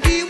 can be